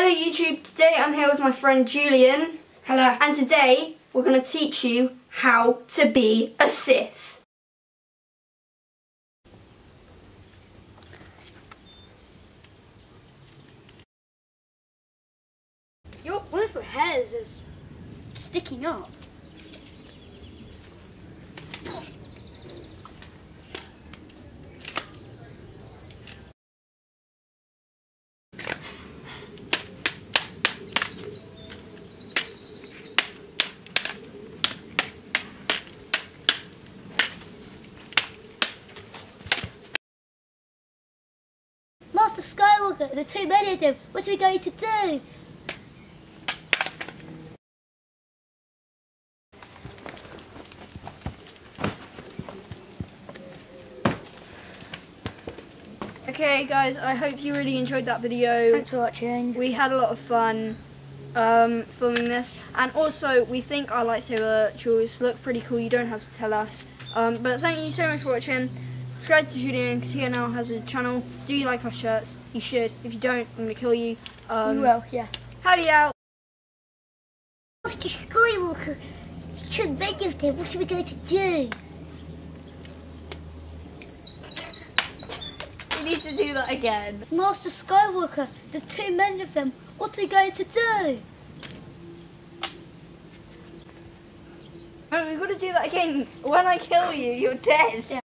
Hello YouTube, today I'm here with my friend Julian. Hello. And today we're going to teach you how to be a Sith. Your, one of your hairs is sticking up. Master Skywalker, there's too many of them. What are we going to do? Okay guys, I hope you really enjoyed that video. Thanks for watching. We had a lot of fun um, filming this and also we think our lightsaber duels look pretty cool. You don't have to tell us. Um, but thank you so much for watching. Subscribe to Julian because he now has a channel. Do you like our shirts? You should. If you don't, I'm going to kill you. Um, we will, yeah. Howdy out. Master Skywalker, many of them. What are we going to do? You need to do that again. Master Skywalker, there's too many of them. What are we going to do? We've got to do that again. When I kill you, you're dead. Yeah.